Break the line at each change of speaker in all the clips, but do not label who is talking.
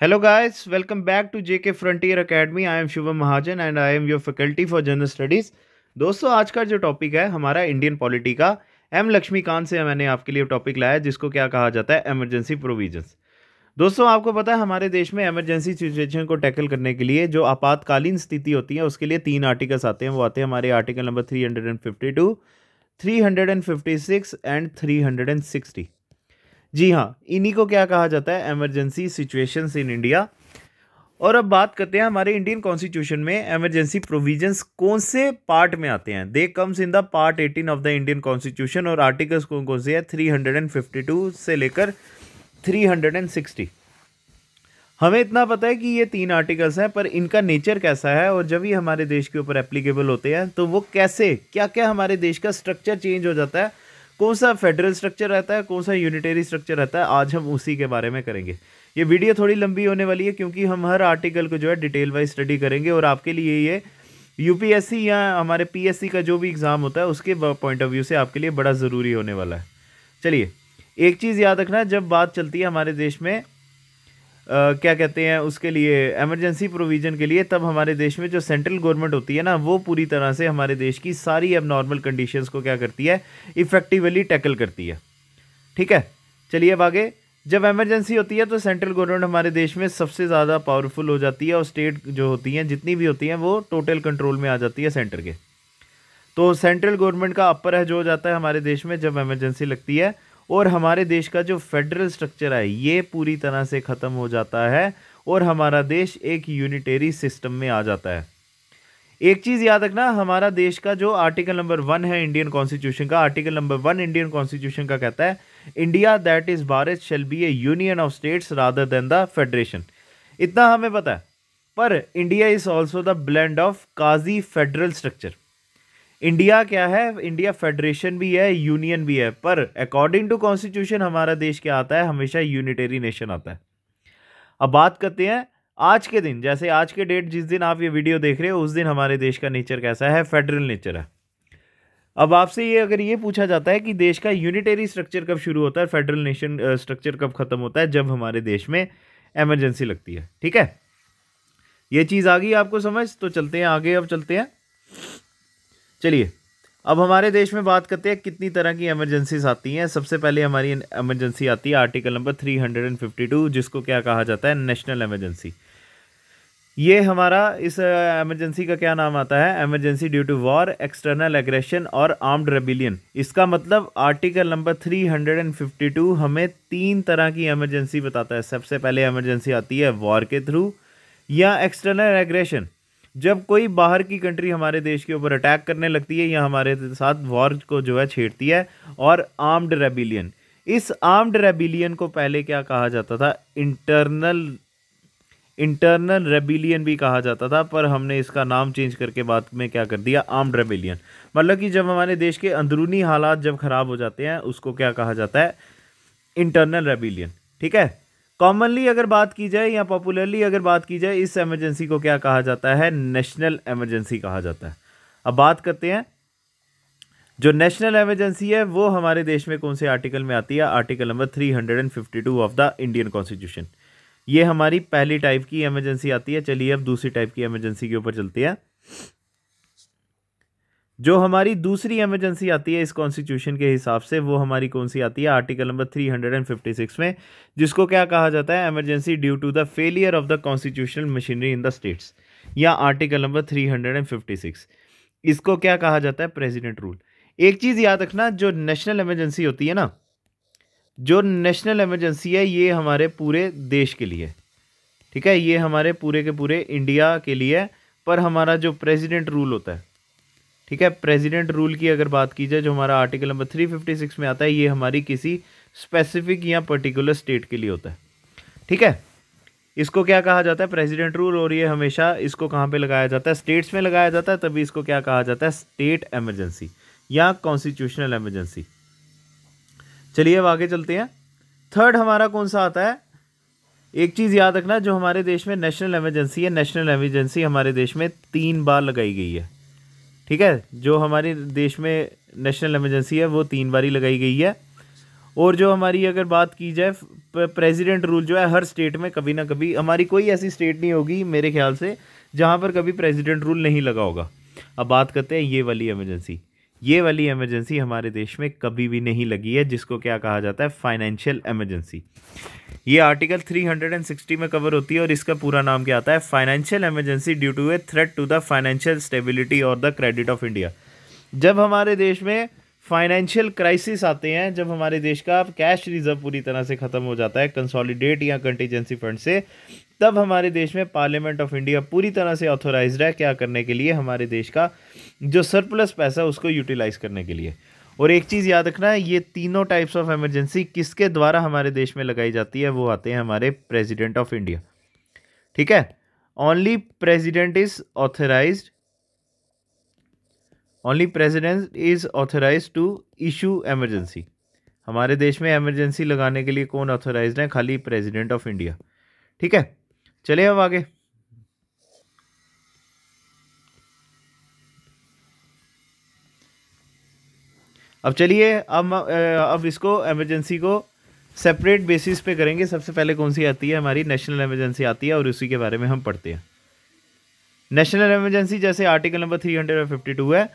Hello guys, welcome back to JK Frontier Academy. I am Shivam Mahajan and I am your faculty for General Studies. दोस्तों आज का जो topic है हमारा Indian polity का M Laxmikanth से मैंने आपके लिए टॉपिक लाया जिसको क्या कहा जाता है? एमरजेंसी प्रोविजंस दोस्तों आपको पता है हमारे देश में एमरजेंसी सिचुएशन को टैकल करने के लिए जो आपातकालीन स्थिति होती है उसके लिए तीन आर्टिकल्स आते हैं। वो आते हैं हमारे article number three hundred and fifty two three hundred and fifty six and three hundred and sixty जी हाँ इन्हीं को क्या कहा जाता है? एमरजेंसी सिचुएशंस इन इंडिया और अब बात करते हैं हमारे इंडियन कॉन्स्टिट्यूशन में एमरजेंसी प्रोविजंस कौन से पार्ट में आते हैं? They comes in the part 18 of the Indian constitution और आर्टिकल्स कौन कौन से है? 352 से लेकर 360 हमें इतना पता है कि ये तीन आर्टिकल्स हैं, पर इनका नेचर कैसा है और जब ये हमारे देश के ऊपर एप्लीकेबल होते हैं तो वो कैसे क्या क्या हमारे देश का स्ट्रक्चर चेंज हो जाता है कौन सा फेडरल स्ट्रक्चर रहता है, कौन सा यूनिटरी स्ट्रक्चर रहता है, आज हम उसी के बारे में करेंगे। ये वीडियो थोड़ी लंबी होने वाली है क्योंकि हम हर आर्टिकल को जो है डिटेल वाइज स्टडी करेंगे और आपके लिए ये यूपीएससी या हमारे पीएससी का जो भी एग्ज़ाम होता है, उसके पॉइंट ऑफ़ व्यू से आपके लिए बड़ा ज़रूरी होने वाला है। चलिए, एक चीज़ याद रखना, जब बात चलती है हमारे देश में क्या कहते हैं, उसके लिए एमरजेंसी प्रोविज़न के लिए, तब हमारे देश में जो सेंट्रल गवर्नमेंट होती है ना, वो पूरी तरह से हमारे देश की सारी अब नॉर्मल कंडीशन को क्या करती है इफ़ेक्टिवली टैकल करती है। ठीक है? चलिए अब आगे। जब एमरजेंसी होती है तो सेंट्रल गवर्नमेंट हमारे देश में सबसे ज़्यादा पावरफुल हो जाती है और स्टेट जो होती हैं, जितनी भी होती हैं, वो टोटल कंट्रोल में आ जाती है सेंटर के। तो सेंट्रल गवर्नमेंट का अपर है जो हो जाता है हमारे देश में जब एमरजेंसी लगती है। और हमारे देश का जो फेडरल स्ट्रक्चर है, ये पूरी तरह से ख़त्म हो जाता है और हमारा देश एक यूनिटेरी सिस्टम में आ जाता है। एक चीज़ याद रखना, हमारा देश का जो आर्टिकल नंबर वन है इंडियन कॉन्स्टिट्यूशन का article number one Indian constitution का कहता है India that is Bharat shall be a union of states rather than the federation इतना हमें पता है, पर India is also the blend of quasi federal structure India क्या है? इंडिया फेडरेशन भी है, यूनियन भी है, पर अकॉर्डिंग टू कॉन्स्टिट्यूशन हमारा देश क्या आता है? हमेशा यूनिटेरी नेशन आता है। अब बात करते हैं आज के दिन, जैसे आज के डेट जिस दिन आप ये वीडियो देख रहे हो, उस दिन हमारे देश का नेचर कैसा है? फेडरल नेचर है। अब आपसे ये, अगर ये पूछा जाता है कि देश का यूनिटेरी स्ट्रक्चर कब शुरू होता है फेडरल नेशन स्ट्रक्चर कब खत्म होता है, जब हमारे देश में एमरजेंसी लगती है, ठीक है? ये चीज़ आ गई आपको समझ तो चलते हैं आगे, अब चलते हैं चलिए, अब हमारे देश में बात करते हैं कितनी तरह की एमरजेंसीज आती हैं। सबसे पहले हमारी एमरजेंसी आती है आर्टिकल नंबर 352 जिसको क्या कहा जाता है? नेशनल एमरजेंसी ये हमारा इस एमरजेंसी का क्या नाम आता है? Emergency due to war external aggression और आर्म्ड रेबिलियन इसका मतलब आर्टिकल नंबर 352 हमें तीन तरह की एमरजेंसी बताता है। सबसे पहले एमरजेंसी आती है वॉर के थ्रू या एक्सटर्नल एग्रेशन जब कोई बाहर की कंट्री हमारे देश के ऊपर अटैक करने लगती है या हमारे साथ वॉर को जो है छेड़ती है और आर्म्ड रेबिलियन इस आर्म्ड रेबिलियन को पहले क्या कहा जाता था? इंटरनल इंटरनल रेबिलियन भी कहा जाता था, पर हमने इसका नाम चेंज करके बाद में क्या कर दिया? आर्म्ड रेबिलियन मतलब कि जब हमारे देश के अंदरूनी हालात जब ख़राब हो जाते हैं, उसको क्या कहा जाता है? इंटरनल रेबिलियन ठीक है? कॉमनली अगर बात की जाए या पॉपुलरली अगर बात की जाए, इस एमरजेंसी को क्या कहा जाता है? नेशनल एमरजेंसी कहा जाता है। अब बात करते हैं, जो नेशनल एमरजेंसी है, वो हमारे देश में कौन से आर्टिकल में आती है? Article number 352 of the Indian constitution ये हमारी पहली टाइप की एमरजेंसी आती है। चलिए अब दूसरी टाइप की एमरजेंसी के ऊपर चलते हैं। जो हमारी दूसरी एमरजेंसी आती है इस कॉन्स्टिट्यूशन के हिसाब से, वो हमारी कौन सी आती है? आर्टिकल नंबर 356 में, जिसको क्या कहा जाता है? Emergency due to the failure of the constitutional machinery in the states या आर्टिकल नंबर 356 इसको क्या कहा जाता है? प्रेसिडेंट रूल एक चीज़ याद रखना, जो नेशनल एमरजेंसी होती है ना, जो नेशनल एमरजेंसी है, ये हमारे पूरे देश के लिए ठीक है? ये हमारे पूरे के पूरे इंडिया के लिए पर हमारा जो प्रेसिडेंट रूल होता है ठीक है प्रेसिडेंट रूल की अगर बात की जाए, जो हमारा आर्टिकल नंबर 356 में आता है, ये हमारी किसी स्पेसिफिक या पर्टिकुलर स्टेट के लिए होता है। ठीक है? इसको क्या कहा जाता है? प्रेसिडेंट रूल और ये हमेशा इसको कहाँ पे लगाया जाता है? स्टेट्स में लगाया जाता है, तभी इसको क्या कहा जाता है? स्टेट एमरजेंसी या कॉन्स्टिट्यूशनल एमरजेंसी चलिए अब आगे चलते हैं। थर्ड हमारा कौन सा आता है? एक चीज़ याद रखना, जो हमारे देश में नेशनल एमरजेंसी है नेशनल एमरजेंसी हमारे देश में तीन बार लगाई गई है। ठीक है? जो हमारे देश में नेशनल एमरजेंसी है, वो तीन बारी लगाई गई है। और जो हमारी अगर बात की जाए प्रेसिडेंट रूल जो है, हर स्टेट में कभी ना कभी, हमारी कोई ऐसी स्टेट नहीं होगी मेरे ख्याल से, जहाँ पर कभी प्रेसिडेंट रूल नहीं लगा होगा। अब बात करते हैं ये वाली इमरजेंसी ये वाली इमरजेंसी हमारे देश में कभी भी नहीं लगी है, जिसको क्या कहा जाता है? फाइनेंशियल इमरजेंसी ये आर्टिकल 360 में कवर होती है और इसका पूरा नाम क्या आता है? Financial emergency due to a threat to the financial stability और द क्रेडिट ऑफ़ इंडिया जब हमारे देश में फाइनेंशियल क्राइसिस आते हैं, जब हमारे देश का कैश रिज़र्व पूरी तरह से ख़त्म हो जाता है कंसोलिडेट या कंटीजेंसी फंड से तब हमारे देश में पार्लियामेंट ऑफ़ इंडिया पूरी तरह से ऑथोराइज है क्या करने के लिए हमारे देश का, जो सरप्लस पैसा उसको यूटिलाइज करने के लिए। और एक चीज़ याद रखना है, ये तीनों टाइप्स ऑफ़ एमरजेंसी किसके द्वारा हमारे देश में लगाई जाती है, वो आते हैं हमारे प्रेसिडेंट ऑफ़ इंडिया ठीक है? Only president is authorise only president is authorise to issue emergency हमारे देश में एमरजेंसी लगाने के लिए कौन ऑथोराइज है? खाली प्रेसिडेंट ऑफ़ इंडिया ठीक है? चलिए अब आगे। अब चलिए, अब अब इसको एमरजेंसी को सेपरेट बेसिस पे करेंगे। सबसे पहले कौन सी आती है? हमारी नेशनल एमरजेंसी आती है और उसी के बारे में हम पढ़ते हैं। नेशनल एमरजेंसी जैसे article number three hundred fifty two है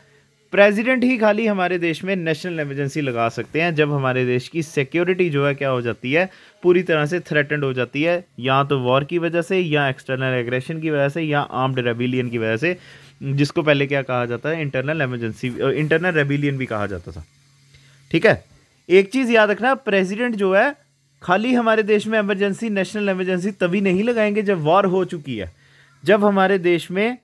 प्रेसिडेंट ही खाली हमारे देश में नेशनल इमरजेंसी लगा सकते हैं जब हमारे देश की सिक्योरिटी जो है क्या हो जाती है, पूरी तरह से थ्रेटेंड हो जाती है, या तो वॉर की वजह से, या एक्सटर्नल एग्रेशन की वजह से, या आर्म्ड रेबिलियन की वजह से, जिसको पहले क्या कहा जाता है इंटरनल एमरजेंसी इंटरनल रेबिलियन भी कहा जाता था। ठीक है? एक चीज़ याद रखना प्रेसिडेंट जो है, खाली हमारे देश में एमरजेंसी नेशनल एमरजेंसी तभी नहीं लगाएँगे जब वॉर हो चुकी है। जब हमारे देश में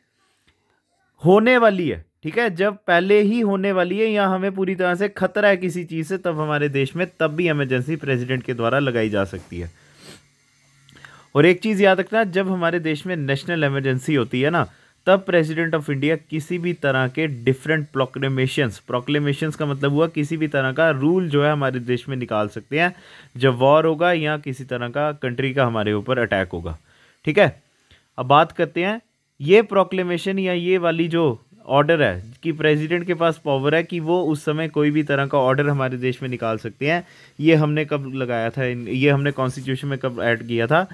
होने वाली है ठीक है, जब पहले ही होने वाली है या हमें पूरी तरह से खतरा है किसी चीज़ से, तब हमारे देश में तब भी इमरजेंसी प्रेसिडेंट के द्वारा लगाई जा सकती है। और एक चीज़ याद रखना, जब हमारे देश में नेशनल इमरजेंसी होती है ना, तब प्रेसिडेंट ऑफ़ इंडिया किसी भी तरह के डिफरेंट प्रोक्लेमेशंस प्रोक्लेमेशंस का मतलब हुआ किसी भी तरह का रूल जो है हमारे देश में निकाल सकते हैं। जब वॉर होगा या किसी तरह का कंट्री का हमारे ऊपर अटैक होगा। ठीक है? अब बात करते हैं, ये प्रोक्लेमेशन या ये वाली जो ऑर्डर है, कि प्रेसिडेंट के पास पावर है कि वो उस समय कोई भी तरह का ऑर्डर हमारे देश में निकाल सकते हैं। ये हमने कब लगाया था ये हमने कॉन्स्टिट्यूशन में कब ऐड किया था?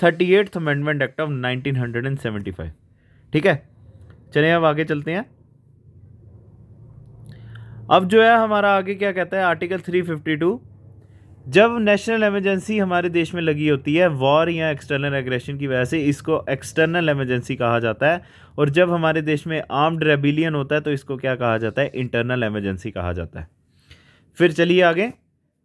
Thirty eighth amendment act of nineteen hundred and seventy five ठीक है? चलिए अब आगे चलते हैं। अब जो है हमारा आगे क्या कहता है? आर्टिकल थ्री फिफ्टी टू जब नेशनल इमरजेंसी हमारे देश में लगी होती है, वॉर या एक्सटर्नल एग्रेशन की वजह से इसको एक्सटर्नल इमरजेंसी कहा जाता है। और जब हमारे देश में आर्म्ड रेबिलियन होता है तो इसको क्या कहा जाता है? इंटरनल इमरजेंसी कहा जाता है। फिर चलिए आगे।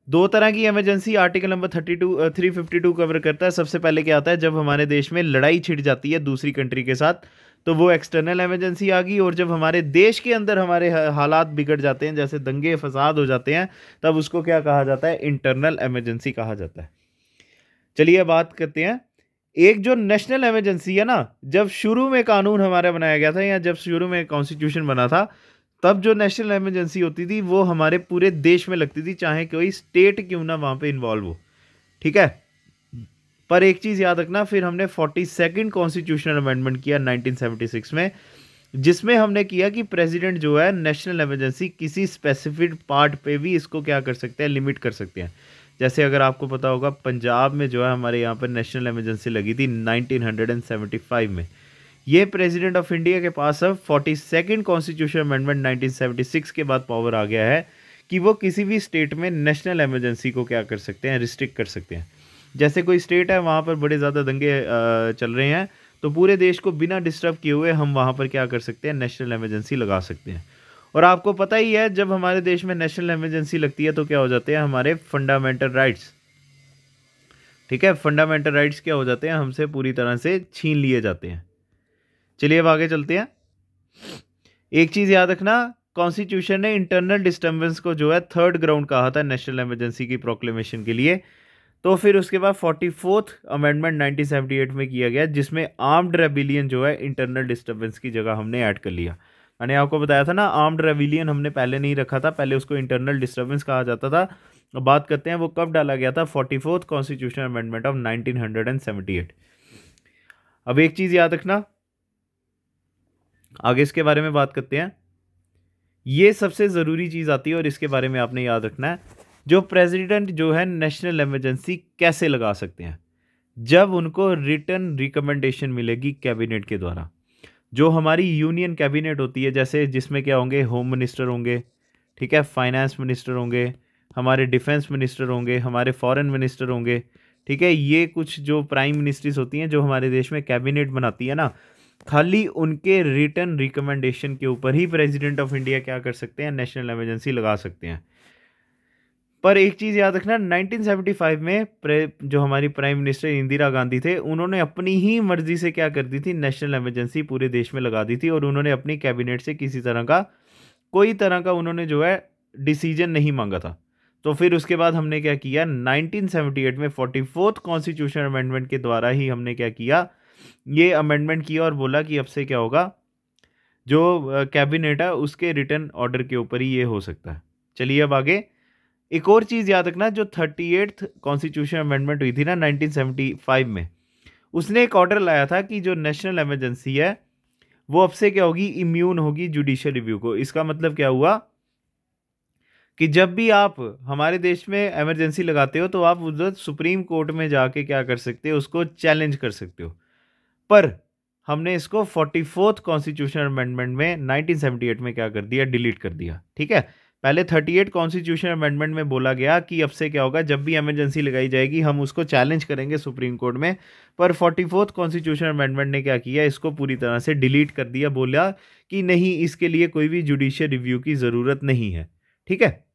दो तरह की emergency article number thirty two three fifty two cover करता है। सबसे पहले क्या आता है? जब हमारे देश में लड़ाई छिड़ जाती है दूसरी कंट्री के साथ तो वो एक्सटर्नल एमरजेंसी आ गई और जब हमारे देश के अंदर हमारे हालात बिगड़ जाते हैं, जैसे दंगे, फसाद हो जाते हैं, तब उसको क्या कहा जाता है? इंटरनल एमरजेंसी कहा जाता है। चलिए बात करते हैं। एक जो नेशनल एमरजेंसी है ना, जब शुरू में कानून हमारा बनाया गया था या जब शुरू में कॉन्स्टिट्यूशन बना था, तब जो नेशनल एमरजेंसी होती थी, वो हमारे पूरे देश में लगती थी, चाहे कोई स्टेट क्यों ना वहाँ पे इन्वॉल्व हो। ठीक है? पर एक चीज़ याद रखना, फिर हमने फोर्टी सेकेंड कॉन्स्टिट्यूशनल अमेंडमेंट किया 1976 में, जिसमें हमने किया कि प्रेसिडेंट जो है नेशनल इमरजेंसी किसी स्पेसिफिक पार्ट पे भी इसको क्या कर सकते हैं लिमिट कर सकते हैं। जैसे अगर आपको पता होगा, पंजाब में जो है, हमारे यहाँ पर नेशनल इमरजेंसी लगी थी 1975 में। ये प्रेसिडेंट ऑफ़ इंडिया के पास अब फोर्टी सेकेंड कॉन्स्टिट्यूशन अमेंडमेंट 1976 के बाद पावर आ गया है कि वो किसी भी स्टेट में नेशनल इमरजेंसी को क्या कर सकते हैं रिस्ट्रिक्ट कर सकते हैं। जैसे कोई स्टेट है, वहाँ पर बड़े ज़्यादा दंगे चल रहे हैं तो पूरे देश को बिना डिस्टर्ब किए हुए हम वहाँ पर क्या कर सकते हैं? नेशनल इमरजेंसी लगा सकते हैं। और आपको पता ही है, जब हमारे देश में नेशनल इमरजेंसी लगती है तो क्या हो जाते हैं हमारे फंडामेंटल राइट्स ठीक है? फंडामेंटल राइट्स क्या हो जाते हैं? हमसे पूरी तरह से छीन लिए जाते हैं। चलिए अब आगे चलते हैं। एक चीज़ याद रखना कॉन्स्टिट्यूशन ने इंटरनल डिस्टर्बेंस को जो है थर्ड ग्राउंड कहा था नेशनल इमरजेंसी की प्रोक्लेमेशन के लिए। तो फिर उसके बाद फोर्टी फोर्थ अमेंडमेंट 1978 में किया गया, जिसमें आर्म्ड रेबिलियन जो है इंटरनल डिस्टर्बेंस की जगह हमने ऐड कर लिया। मैंने आपको बताया था ना आर्म्ड रेबिलियन हमने पहले नहीं रखा था, पहले उसको इंटरनल डिस्टर्बेंस कहा जाता था। बात करते हैं, वो कब डाला गया था? Forty fourth constitution amendment of nineteen hundred and seventy eight अब एक चीज़ याद रखना, आगे इसके बारे में बात करते हैं। ये सबसे ज़रूरी चीज़ आती है और इसके बारे में आपने याद रखना है। जो प्रेसिडेंट जो है नेशनल इमरजेंसी कैसे लगा सकते हैं? जब उनको रिटर्न रिकमेंडेशन मिलेगी कैबिनेट के द्वारा। जो हमारी यूनियन कैबिनेट होती है, जैसे जिसमें क्या होंगे होम मिनिस्टर होंगे, ठीक है फाइनेंस मिनिस्टर होंगे, हमारे डिफेंस मिनिस्टर होंगे, हमारे फॉरेन मिनिस्टर होंगे, ठीक है, ये कुछ जो प्राइम मिनिस्ट्रीज होती हैं, जो हमारे देश में कैबिनेट बनाती है ना, खाली उनके रिटर्न रिकमेंडेशन के ऊपर ही प्रेसिडेंट ऑफ़ इंडिया क्या कर सकते हैं नेशनल इमरजेंसी लगा सकते हैं। पर एक चीज़ याद रखना 1975 में जो हमारी प्राइम मिनिस्टर इंदिरा गांधी थे, उन्होंने अपनी ही मर्ज़ी से क्या कर दी थी? नेशनल इमरजेंसी पूरे देश में लगा दी थी और उन्होंने अपनी कैबिनेट से किसी तरह का, कोई तरह का उन्होंने जो है, डिसीज़न नहीं मांगा था। तो फिर उसके बाद हमने क्या किया? 1978 में फोर्टी फोर्थ कॉन्स्टिट्यूशन अमेंडमेंट के द्वारा ही हमने क्या किया? ये अमेंडमेंट किया और बोला कि अब से क्या होगा? जो कैबिनेट है, उसके रिटर्न ऑर्डर के ऊपर ही ये हो सकता है। चलिए अब आगे। एक और चीज़ याद रखना, जो थर्टी एट्थ कॉन्स्टिट्यूशन अमेंडमेंट हुई थी ना 1975 में, उसने एक ऑर्डर लाया था कि जो नेशनल एमरजेंसी है, वो अब से क्या होगी इम्यून होगी जुडिशियल रिव्यू को। इसका मतलब क्या हुआ? कि जब भी आप हमारे देश में एमरजेंसी लगाते हो तो आप उधर सुप्रीम कोर्ट में जाके क्या कर सकते हो, उसको चैलेंज कर सकते हो। पर हमने इसको फोर्टी फोर्थ कॉन्स्टिट्यूशन अमेंडमेंट में 1978 में क्या कर दिया डिलीट कर दिया, ठीक है? पहले 38 कॉन्स्टिट्यूशन अमेंडमेंट में बोला गया कि अब से क्या होगा, जब भी इमरजेंसी लगाई जाएगी, हम उसको चैलेंज करेंगे सुप्रीम कोर्ट में। पर फोर्टी फोर्थ कॉन्स्टिट्यूशन अमेंडमेंट ने क्या किया, इसको पूरी तरह से डिलीट कर दिया, बोला कि नहीं, इसके लिए कोई भी जुडिशियल रिव्यू की ज़रूरत नहीं है। ठीक है?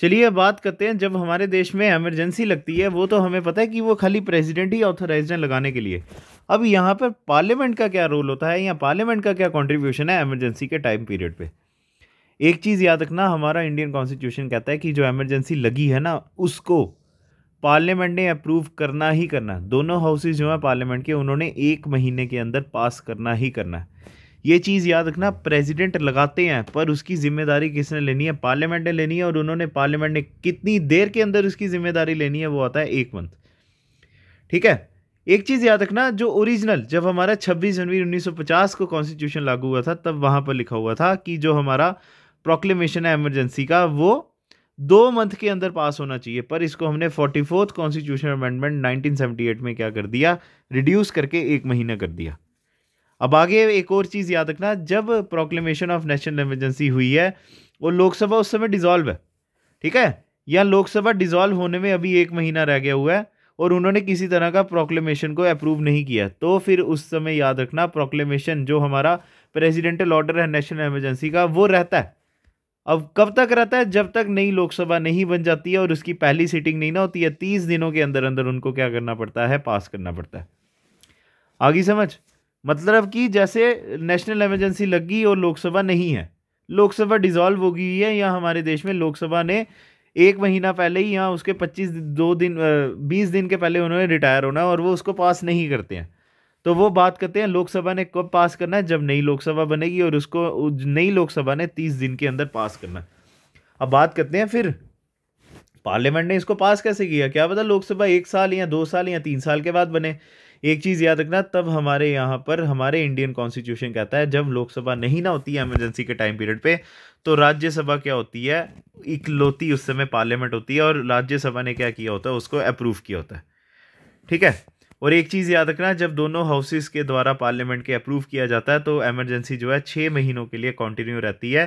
चलिए अब बात करते हैं, जब हमारे देश में इमरजेंसी लगती है, वो तो हमें पता है कि वो खाली प्रेसिडेंट ही ऑथोराइज है लगाने के लिए। अब यहाँ पर पार्लियामेंट का क्या रोल होता है या पार्लियामेंट का क्या कंट्रीब्यूशन है इमरजेंसी के टाइम पीरियड पे? एक चीज़ याद रखना, हमारा इंडियन कॉन्स्टिट्यूशन कहता है कि जो एमरजेंसी लगी है ना, उसको पार्लियामेंट ने अप्रूव करना ही करना दोनों हाउसेज जो हैं पार्लियामेंट के, उन्होंने एक महीने के अंदर पास करना ही करना है। ये चीज़ याद रखना प्रेसिडेंट लगाते हैं, पर उसकी ज़िम्मेदारी किसने लेनी है? पार्लियामेंट ने लेनी है, और उन्होंने पार्लियामेंट ने कितनी देर के अंदर उसकी ज़िम्मेदारी लेनी है, वो आता है एक मंथ ठीक है? एक चीज़ याद रखना, जो ओरिजिनल जब हमारा 26 जनवरी 1950 को कॉन्स्टिट्यूशन लागू हुआ था, तब वहाँ पर लिखा हुआ था कि जो हमारा प्रोक्लेमेशन है एमरजेंसी का, वो दो मंथ के अंदर पास होना चाहिए। पर इसको हमने फोर्टी फोर्थ कॉन्स्टिट्यूशन अमेंडमेंट 1978 में क्या कर दिया? रिड्यूस करके एक महीना कर दिया। अब आगे एक और चीज़ याद रखना, जब प्रोक्लेमेशन ऑफ़ नेशनल इमरजेंसी हुई है, वो लोकसभा उस समय डिजॉल्व है। ठीक है? या लोकसभा डिजॉल्व होने में अभी एक महीना रह गया हुआ है, और उन्होंने किसी तरह का प्रोक्लेमेशन को अप्रूव नहीं किया। तो फिर उस समय याद रखना प्रोक्लेमेशन जो हमारा प्रेसिडेंटल ऑर्डर है नेशनल इमरजेंसी का, वो रहता है। अब कब तक रहता है? जब तक नई लोकसभा नहीं बन जाती है और उसकी पहली सीटिंग नहीं ना होती है, तीस दिनों के अंदर अंदर उनको क्या करना पड़ता है? पास करना पड़ता है। आगे समझ? मतलब कि जैसे नेशनल इमरजेंसी लगी और लोकसभा नहीं है। लोकसभा डिज़ोल्व हो गई है या हमारे देश में लोकसभा ने एक महीना पहले ही यहाँ उसके पच्चीस दो दिन बीस दिन के पहले उन्होंने रिटायर होना और वो उसको पास नहीं करते हैं। तो वो बात करते हैं, लोकसभा ने कब पास करना है? जब नई लोकसभा बनेगी और उसको नई लोकसभा ने तीस दिन के अंदर पास करना है। अब बात करते हैं फिर, पार्लियामेंट ने इसको पास कैसे किया? क्या पता लोकसभा एक साल या दो साल या तीन साल के बाद बने। एक चीज़ याद रखना, तब हमारे यहाँ पर, हमारे इंडियन कॉन्स्टिट्यूशन कहता है, जब लोकसभा नहीं ना होती है एमरजेंसी के टाइम पीरियड पे तो राज्यसभा क्या होती है? इकलौती उस समय पार्लियामेंट होती है और राज्यसभा ने क्या किया होता है? उसको अप्रूव किया होता है। ठीक है? और एक चीज़ याद रखना, जब दोनों हाउसेस के द्वारा पार्लियामेंट के अप्रूव किया जाता है तो एमरजेंसी जो है छः महीनों के लिए कंटिन्यू रहती है।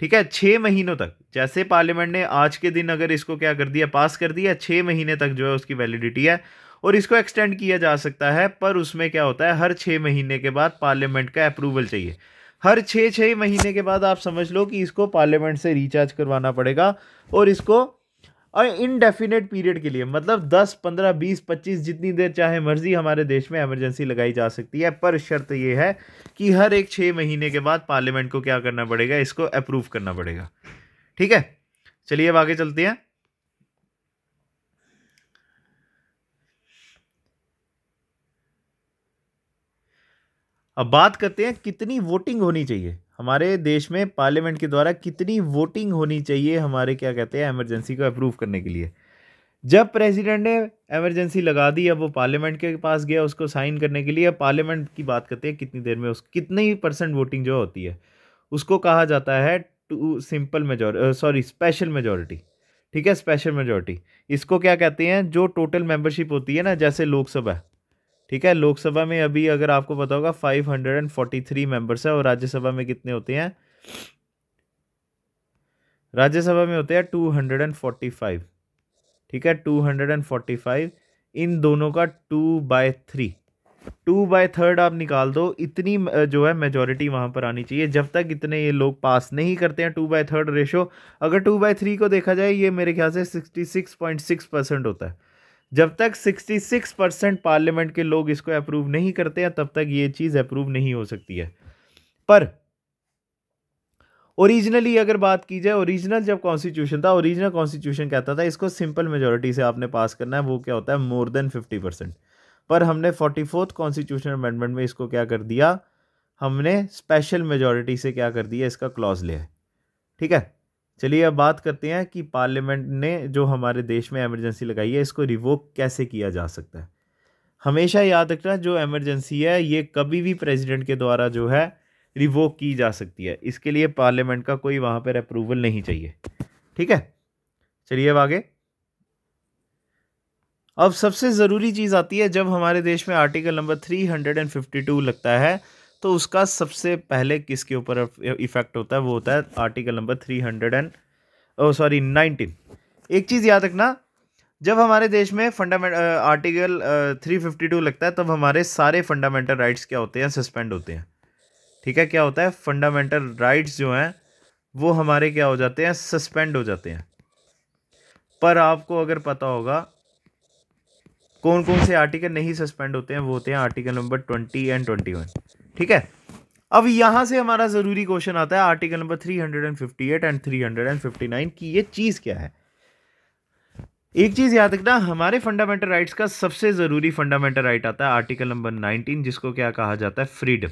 ठीक है? छः महीनों तक। जैसे पार्लियामेंट ने आज के दिन अगर इसको क्या कर दिया पास कर दिया छः महीने तक जो है उसकी वैलिडिटी है और इसको एक्सटेंड किया जा सकता है, पर उसमें क्या होता है, हर छः महीने के बाद पार्लियामेंट का अप्रूवल चाहिए। हर छः छः महीने के बाद आप समझ लो कि इसको पार्लियामेंट से रिचार्ज करवाना पड़ेगा और इसको इनडेफिनेट पीरियड के लिए मतलब 10, 15, 20, 25 जितनी देर चाहे मर्ज़ी हमारे देश में एमरजेंसी लगाई जा सकती है पर शर्त यह है कि हर एक छः महीने के बाद पार्लियामेंट को क्या करना पड़ेगा? इसको अप्रूव करना पड़ेगा। ठीक है? चलिए अब आगे चलते हैं। अब बात करते हैं कितनी वोटिंग होनी चाहिए। हमारे देश में पार्लियामेंट के द्वारा कितनी वोटिंग होनी चाहिए हमारे, क्या कहते हैं एमरजेंसी को अप्रूव करने के लिए। जब प्रेसिडेंट ने एमरजेंसी लगा दी, अब वो पार्लियामेंट के पास गया, उसको साइन करने के लिए, अब पार्लियामेंट की बात करते हैं, कितनी देर में उस, कितनी परसेंट वोटिंग जो होती है, उसको कहा जाता है two simple major sorry special majority ठीक है स्पेशल मेजोरिटी इसको क्या कहते हैं, जो टोटल मेंबरशिप होती है ना, जैसे लोकसभा ठीक है, लोकसभा में अभी अगर आपको पता होगा five hundred and forty three members है और राज्यसभा में कितने होते हैं? राज्यसभा में होते हैं two hundred and forty five ठीक है two hundred and forty five इन दोनों का two by three two by third आप निकाल दो, इतनी जो है मेजोरिटी वहाँ पर आनी चाहिए। जब तक इतने ये लोग पास नहीं करते हैं टू बाय थर्ड रेशो अगर टू बाय थ्री को देखा जाए, ये मेरे ख्याल से sixty six point six percent होता है। जब तक सिक्सटी सिक्स परसेंट पार्लियामेंट के लोग इसको अप्रूव नहीं करते हैं, तब तक ये चीज़ अप्रूव नहीं हो सकती है। पर ओरिजिनली अगर बात की जाए ओरिजिनल जब कॉन्स्टिट्यूशन था ओरिजिनल कॉन्स्टिट्यूशन कहता था, इसको सिंपल मेजोरिटी से आपने पास करना है, वो क्या होता है मोर देन फिफ्टी परसेंट। पर हमने फोर्टी फोर्थ कॉन्स्टिट्यूशन अमेंडमेंट में इसको क्या कर दिया, हमने स्पेशल मेजोरिटी से क्या कर दिया, इसका क्लॉज लिया है। ठीक है? चलिए अब बात करते हैं कि पार्लियामेंट ने जो हमारे देश में एमरजेंसी लगाई है, इसको रिवोक कैसे किया जा सकता है? हमेशा याद रखना जो एमरजेंसी है, ये कभी भी प्रेसिडेंट के द्वारा जो है रिवोक की जा सकती है। इसके लिए पार्लियामेंट का कोई वहाँ पर अप्रूवल नहीं चाहिए। ठीक है? चलिए अब आगे। अब सबसे ज़रूरी चीज़ आती है, जब हमारे देश में article number three hundred and fifty two लगता है तो उसका सबसे पहले किसके ऊपर इफ़ेक्ट होता है? वो होता है article number three hundred and sorry nineteen एक चीज़ याद रखना, जब हमारे देश में fundament article three fifty two लगता है, तब हमारे सारे फंडामेंटल राइट्स क्या होते हैं? सस्पेंड होते हैं। ठीक है? क्या होता है? फंडामेंटल राइट्स जो हैं, वो हमारे क्या हो जाते हैं? सस्पेंड हो जाते हैं। पर आपको अगर पता होगा कौन कौन से आर्टिकल नहीं सस्पेंड होते हैं? वो होते हैं article number twenty and twenty one ठीक है? अब यहाँ से हमारा ज़रूरी क्वेश्चन आता है, article number three hundred and fifty eight and three hundred and fifty nine की ये चीज़ क्या है? एक चीज़ याद रखना, हमारे फंडामेंटल राइट्स का सबसे ज़रूरी फंडामेंटल राइट आता है आर्टिकल नंबर नाइनटीन जिसको क्या कहा जाता है? फ्रीडम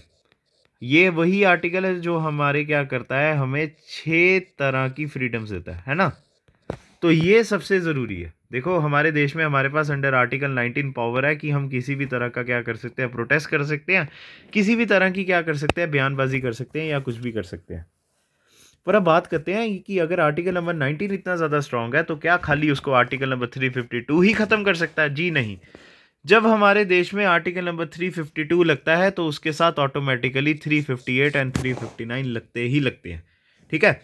ये वही आर्टिकल है जो हमारे क्या करता है, हमें छः तरह की फ्रीडम्स देता है है ना? तो ये सबसे ज़रूरी है। देखो, हमारे देश में हमारे पास अंडर आर्टिकल 19 पावर है कि हम किसी भी तरह का क्या कर सकते हैं प्रोटेस्ट कर सकते हैं, किसी भी तरह की क्या कर सकते हैं, बयानबाजी कर सकते हैं या कुछ भी कर सकते हैं। पर अब बात करते हैं कि अगर आर्टिकल नंबर 19 इतना ज़्यादा स्ट्रॉन्ग है तो क्या खाली उसको आर्टिकल नंबर 352 ही ख़त्म कर सकता है? जी नहीं। जब हमारे देश में आर्टिकल नंबर 352 लगता है तो उसके साथ ऑटोमेटिकली 358 एंड 359 लगते ही लगते हैं। ठीक है?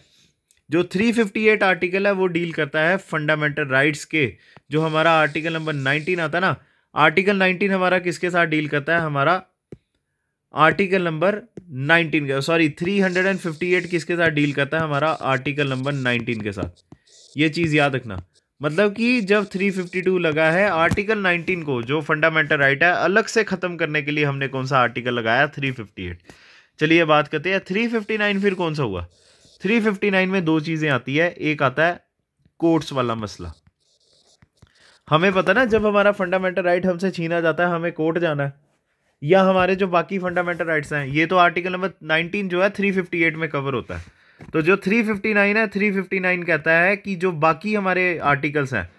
जो 358 आर्टिकल है, वो डील करता है फंडामेंटल राइट्स के। जो हमारा आर्टिकल नंबर 19 आता है ना आर्टिकल 19 हमारा किसके साथ डील करता है? हमारा आर्टिकल नंबर 19 का सॉरी 358 किसके साथ डील करता है? हमारा आर्टिकल नंबर 19 के साथ। ये चीज़ याद रखना। मतलब कि जब 352 लगा है आर्टिकल 19 को, जो फंडामेंटल राइट है, अलग से ख़त्म करने के लिए हमने कौन सा आर्टिकल लगाया? 358 चलिए बात करते हैं 359 फिर कौन सा हुआ? 359 में दो चीज़ें आती है। एक आता है कोर्ट्स वाला मसला। हमें पता ना, जब हमारा फंडामेंटल राइट हमसे छीना जाता है, हमें कोर्ट जाना है, या हमारे जो बाकी फंडामेंटल राइट्स हैं, ये तो आर्टिकल नंबर 19 जो है 358 में कवर होता है। तो जो 359 है 359 कहता है कि जो बाकी हमारे आर्टिकल्स हैं,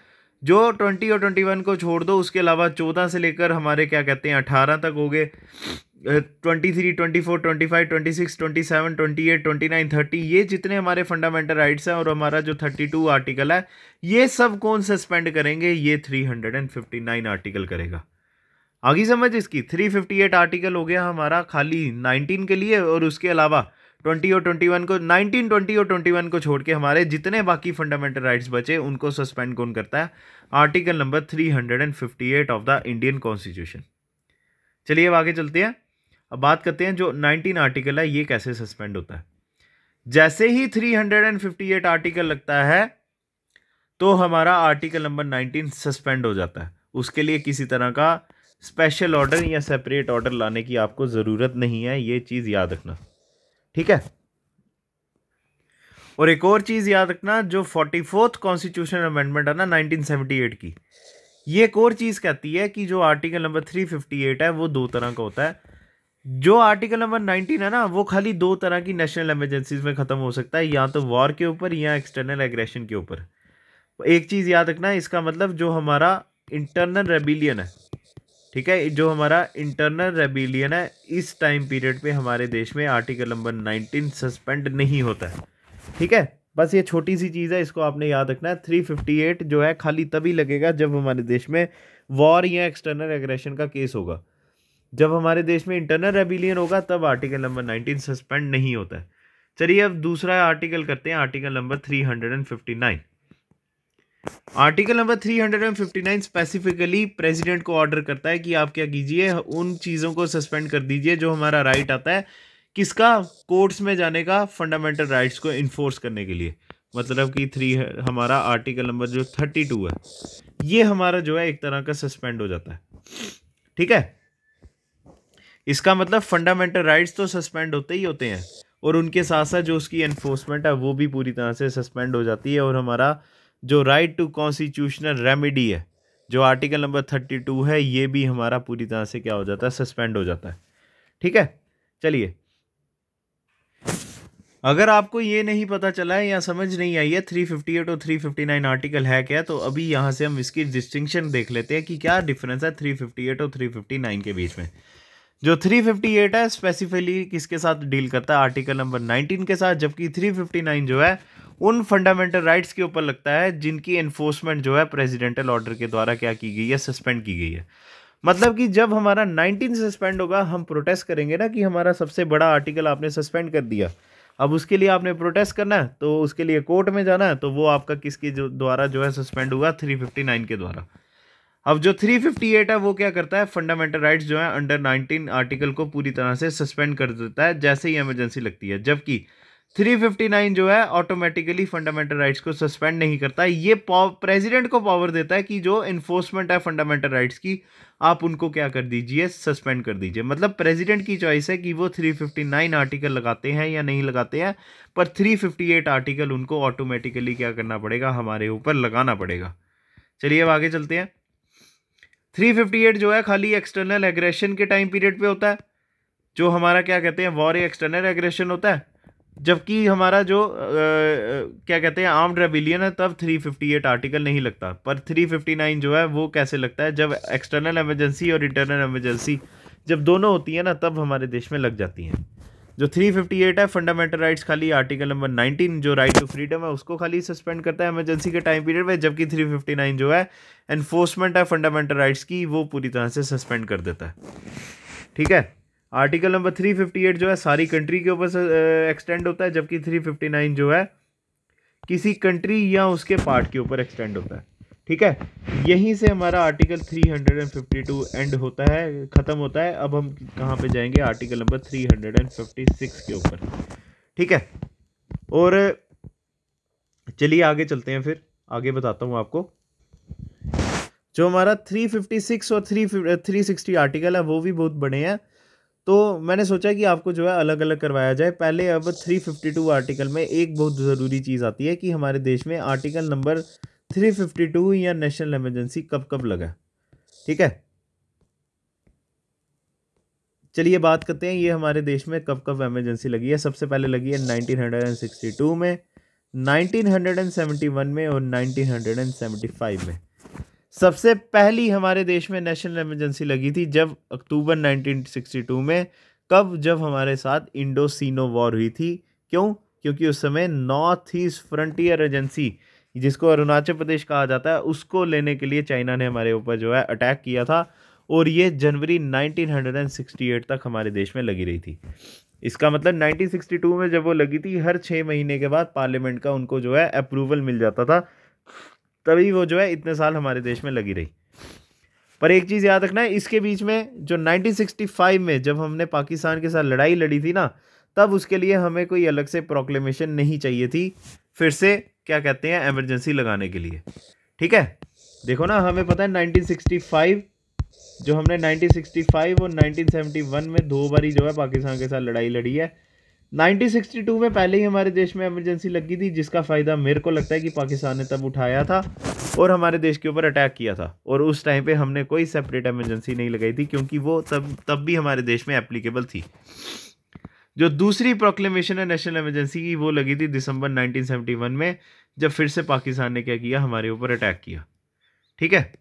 जो 20 और 21 को छोड़ दो, उसके अलावा 14 से लेकर हमारे क्या कहते हैं 18 तक हो गए। Twenty three, twenty four, twenty five, twenty six, twenty seven, twenty eight, twenty nine, thirty, ये जितने हमारे फंडामेंटल राइट्स हैं और हमारा जो थर्टी टू आर्टिकल है, ये सब कौन सस्पेंड करेंगे? ये three hundred and fifty nine article करेगा। आगे समझ इसकी। थ्री फिफ्टी एट आर्टिकल हो गया हमारा खाली नाइनटीन के लिए और उसके अलावा ट्वेंटी और ट्वेंटी वन को नाइनटीन ट्वेंटी और ट्वेंटी वन को छोड़ के हमारे जितने बाकी फंडामेंटल राइट्स बचे, उनको सस्पेंड कौन करता है? Article number three hundred and fifty eight of the Indian constitution चलिए अब आगे चलते हैं। अब बात करते हैं जो 19 आर्टिकल है, ये कैसे सस्पेंड होता है। जैसे ही 358 आर्टिकल लगता है तो हमारा आर्टिकल नंबर 19 सस्पेंड हो जाता है। उसके लिए किसी तरह का स्पेशल ऑर्डर या सेपरेट ऑर्डर लाने की आपको ज़रूरत नहीं है, ये चीज़ याद रखना। ठीक है? और एक और चीज़ याद रखना, जो फोर्टी फोर्थ कॉन्स्टिट्यूशन अमेंडमेंट है ना 1978 की, ये एक और चीज़ कहती है कि जो आर्टिकल नंबर 358 है, वो दो तरह का होता है। जो आर्टिकल नंबर 19 है ना, वो खाली दो तरह की नेशनल एमरजेंसीज में ख़त्म हो सकता है, या तो वॉर के ऊपर, या एक्सटर्नल एग्रेशन के ऊपर। एक चीज़ याद रखना, इसका मतलब जो हमारा इंटरनल रेबिलियन है, ठीक है, जो हमारा इंटरनल रेबिलियन है, इस टाइम पीरियड पे हमारे देश में आर्टिकल नंबर 19 सस्पेंड नहीं होता है, ठीक है? बस ये छोटी सी चीज़ है, इसको आपने याद रखना है। 358 जो है, खाली तभी लगेगा जब हमारे देश में वॉर या एक्सटर्नल एग्रेशन का केस होगा। जब हमारे देश में इंटरनल रेबिलियन होगा, तब आर्टिकल नंबर 19 सस्पेंड नहीं होता है। चलिए अब दूसरा आर्टिकल करते हैं article number 359 article number 359 specifically president को ऑर्डर करता है कि आप क्या कीजिए, उन चीज़ों को सस्पेंड कर दीजिए जो हमारा राइट आता है, किसका कोर्ट्स में जाने का फंडामेंटल राइट्स को इन्फोर्स करने के लिए। मतलब कि थ्री हमारा आर्टिकल नंबर जो थर्टी टू है, ये हमारा जो है एक तरह का सस्पेंड हो जाता है। ठीक है? इसका मतलब फंडामेंटल राइट्स तो सस्पेंड होते ही होते हैं। और उनके साथ साथ जो उसकी एनफोर्समेंट है, वो भी पूरी तरह से सस्पेंड हो जाती है। और हमारा जो राइट टू कॉन्स्टिट्यूशनल रेमेडी है, जो आर्टिकल नंबर थर्टी टू है, ये भी हमारा पूरी तरह से क्या हो जाता है सस्पेंड हो जाता है। ठीक है? चलिए। अगर आपको ये नहीं पता चला है या समझ नहीं आई है 358 और 359 आर्टिकल है क्या तो अभी यहाँ से हम इसकी डिस्टिंक्शन देख लेते हैं कि क्या डिफरेंस है 358 और 359 के बीच में। जो 358 है स्पेसिफिकली किसके साथ डील करता है? आर्टिकल नंबर 19 के साथ, जबकि 359 जो है, उन फंडामेंटल राइट्स के ऊपर लगता है, जिनकी एनफोर्समेंट जो है प्रेसिडेंटल ऑर्डर के द्वारा क्या की गई है सस्पेंड की गई है। मतलब कि जब हमारा 19 सस्पेंड होगा, हम प्रोटेस्ट करेंगे ना कि हमारा सबसे बड़ा आर्टिकल आपने सस्पेंड कर दिया। अब उसके लिए आपने प्रोटेस्ट करना है तो उसके लिए कोर्ट में जाना है तो वो आपका किसके द्वारा जो है सस्पेंड हुआ 359 के द्वारा। अब जो 358 है, वो क्या करता है? फंडामेंटल राइट्स जो है अंडर 19 आर्टिकल को पूरी तरह से सस्पेंड कर देता है, जैसे ही इमरजेंसी लगती है। जबकि 359 जो है ऑटोमेटिकली फंडामेंटल राइट्स को सस्पेंड नहीं करता ये प्रेसिडेंट को पावर देता है कि जो इन्फोर्समेंट है फंडामेंटल राइट्स की, आप उनको क्या कर दीजिए सस्पेंड कर दीजिए। मतलब प्रेसिडेंट की चॉइस है कि वो 359 आर्टिकल लगाते हैं या नहीं लगाते हैं, पर 358 आर्टिकल उनको ऑटोमेटिकली क्या करना पड़ेगा? हमारे ऊपर लगाना पड़ेगा। चलिए अब आगे चलते हैं। 358 जो है खाली एक्सटर्नल एग्रेशन के टाइम पीरियड पे होता है। जो हमारा क्या कहते हैं वॉर एक्सटर्नल एग्रेशन होता है। जबकि हमारा जो आ, क्या कहते हैं आर्म्ड रेबिलियन है तब 358 आर्टिकल नहीं लगता। पर 359 जो है वो कैसे लगता है? जब एक्सटर्नल एमरजेंसी और इंटरनल एमरजेंसी जब दोनों होती हैं ना तब हमारे देश में लग जाती हैं। जो 358 है फंडामेंटल राइट्स खाली आर्टिकल नंबर 19 जो राइट टू फ्रीडम है, उसको खाली सस्पेंड करता है इमरजेंसी के टाइम पीरियड में, जबकि 359 जो है एनफोर्समेंट है फंडामेंटल राइट्स की, वो पूरी तरह से सस्पेंड कर देता है। ठीक है? आर्टिकल नंबर 358 जो है, सारी कंट्री के ऊपर एक्सटेंड होता है, जबकि 359 जो है, किसी कंट्री या उसके पार्ट के ऊपर एक्सटेंड होता है। ठीक है? यहीं से हमारा आर्टिकल 352 एंड होता है, ख़त्म होता है। अब हम कहाँ पे जाएँगे? आर्टिकल नंबर 356 के ऊपर। ठीक है? और चलिए आगे चलते हैं फिर। आगे बताता हूँ आपको। जो हमारा 356 और 3 360 आर्टिकल है, वो भी बहुत बड़े हैं। तो मैंने सोचा कि आपको जो है अलग अलग करवाया जाए। पहले अब 352 आर्टिकल में एक बहुत ज़रूरी चीज़ आती है कि हमारे देश में आर्टिकल नंबर 352 या नेशनल इमरजेंसी कब कब लगा? ठीक है? चलिए बात करते हैं, ये हमारे देश में कब कब इमरजेंसी लगी है। सबसे पहले लगी है 1962 में 1971 में और 1975 में। सबसे पहली हमारे देश में नेशनल इमरजेंसी लगी थी जब अक्टूबर 1962 में, कब जब हमारे साथ इंडो सीनो वॉर हुई थी। क्यों? क्योंकि उस समय नॉर्थ ईस्ट फ्रंटियर एजेंसी जिसको अरुणाचल प्रदेश कहा जाता है, उसको लेने के लिए चाइना ने हमारे ऊपर जो है अटैक किया था और ये जनवरी 1968 तक हमारे देश में लगी रही थी। इसका मतलब 1962 में जब वो लगी थी, हर छः महीने के बाद पार्लियामेंट का उनको जो है अप्रूवल मिल जाता था, तभी वो जो है इतने साल हमारे देश में लगी रही। पर एक चीज़ याद रखना है, इसके बीच में जो 1965 में जब हमने पाकिस्तान के साथ लड़ाई लड़ी थी ना, तब उसके लिए हमें कोई अलग से प्रोक्लेमेशन नहीं चाहिए थी। फिर से क्या कहते हैं एमरजेंसी लगाने के लिए। ठीक है? देखो ना, हमें पता है 1965 जो हमने 1965 और 1971 में दो बारी जो है पाकिस्तान के साथ लड़ाई लड़ी है। 1962 में पहले ही हमारे देश में एमरजेंसी लगी थी, जिसका फ़ायदा मेरे को लगता है कि पाकिस्तान ने तब उठाया था और हमारे देश के ऊपर अटैक किया था। और उस टाइम पे हमने कोई सेपरेट एमरजेंसी नहीं लगाई थी, क्योंकि वो तब तब भी हमारे देश में एप्लीकेबल थी। जो दूसरी प्रोक्लेमेशन है नेशनल इमरजेंसी की, वो लगी थी दिसंबर 1971 में, जब फिर से पाकिस्तान ने क्या किया, हमारे ऊपर अटैक किया। ठीक है?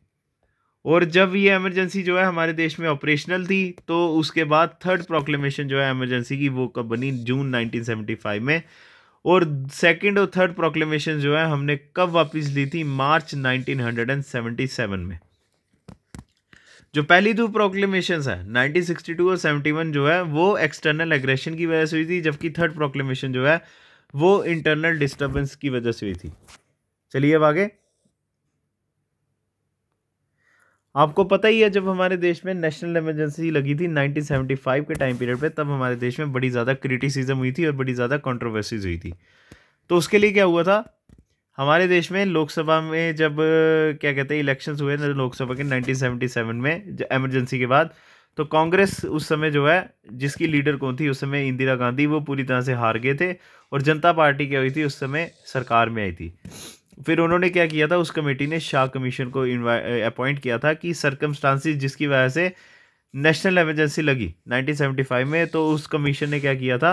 और जब ये इमरजेंसी जो है, हमारे देश में ऑपरेशनल थी तो उसके बाद थर्ड प्रोक्लेमेशन जो है इमरजेंसी की, वो कब बनी? जून 1975 में। और सेकंड और थर्ड प्रोक्लेमेशन जो है, हमने कब वापस ली थी? मार्च 1977 में। जो पहली दो प्रोक्लेमेशन है 1962 और 71 जो है, वो एक्सटर्नल एग्रेशन की वजह से हुई थी, जबकि थर्ड प्रोक्लेमेशन जो है, वो इंटरनल डिस्टर्बेंस की वजह से हुई थी। चलिए अब आगे। आपको पता ही है, जब हमारे देश में नेशनल इमरजेंसी लगी थी 1975 के टाइम पीरियड पे, तब हमारे देश में बड़ी ज़्यादा क्रिटिसिज्म हुई थी और बड़ी ज़्यादा कंट्रोवर्सीज हुई थी। तो उसके लिए क्या हुआ था? हमारे देश में लोकसभा में जब क्या कहते हैं इलेक्शंस हुए लोकसभा के 1977 में एमरजेंसी के बाद तो कांग्रेस उस समय जो है, जिसकी लीडर कौन थी उस समय इंदिरा गांधी, वो पूरी तरह से हार गए थे और जनता पार्टी क्या हुई थी, उस समय सरकार में आई थी। फिर उन्होंने क्या किया था, उस कमेटी ने शाह कमीशन को अपॉइंट किया था कि सरकमस्टांसिस जिसकी वजह से नेशनल एमरजेंसी लगी 1975 में तो उस कमीशन ने क्या किया था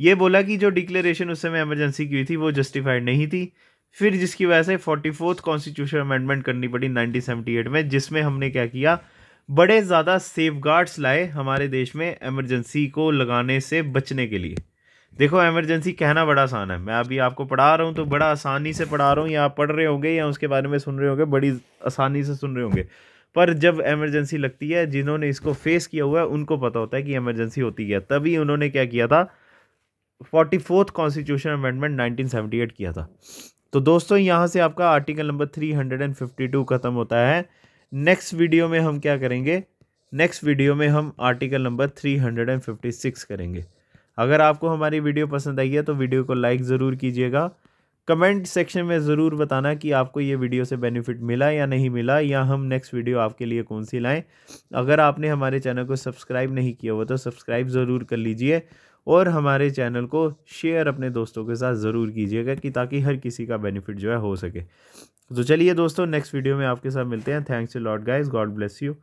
ये बोला कि जो डिक्लेरेशन उस समय एमरजेंसी की हुई थी, वो जस्टिफाइड नहीं थी। फिर जिसकी वजह से फोर्टी फोर्थ कॉन्स्टिट्यूशन अमेंडमेंट करनी पड़ी 1978 में, जिसमें हमने क्या किया? बड़े ज़्यादा सेफ़ गार्ड्स लाए हमारे देश में एमरजेंसी को लगाने से बचने के लिए। देखो एमरजेंसी कहना बड़ा आसान है। मैं अभी आपको पढ़ा रहा हूँ तो बड़ा आसानी से पढ़ा रहा हूँ, या आप पढ़ रहे होंगे या उसके बारे में सुन रहे होंगे, बड़ी आसानी से सुन रहे होंगे। पर जब एमरजेंसी लगती है, जिन्होंने इसको फेस किया हुआ है, उनको पता होता है कि एमरजेंसी होती है। तभी उन्होंने क्या किया था? फोर्टी फोर्थ कॉन्स्टिट्यूशन अमेंडमेंट 1978 किया था। तो दोस्तों, यहाँ से आपका आर्टिकल नंबर 352 ख़त्म होता है। नेक्स्ट वीडियो में हम क्या करेंगे? नेक्स्ट वीडियो में हम आर्टिकल नंबर 356 करेंगे। अगर आपको हमारी वीडियो पसंद आई है तो वीडियो को लाइक ज़रूर कीजिएगा। कमेंट सेक्शन में ज़रूर बताना कि आपको ये वीडियो से बेनिफिट मिला या नहीं मिला, या हम नेक्स्ट वीडियो आपके लिए कौन सी लाएँ। अगर आपने हमारे चैनल को सब्सक्राइब नहीं किया हुआ तो सब्सक्राइब ज़रूर कर लीजिए। और हमारे चैनल को शेयर अपने दोस्तों के साथ ज़रूर कीजिएगा कि ताकि हर किसी का बेनिफिट जो है हो सके। तो चलिए दोस्तों नेक्स्ट वीडियो में आपके साथ मिलते हैं। Thanks lord guys god bless you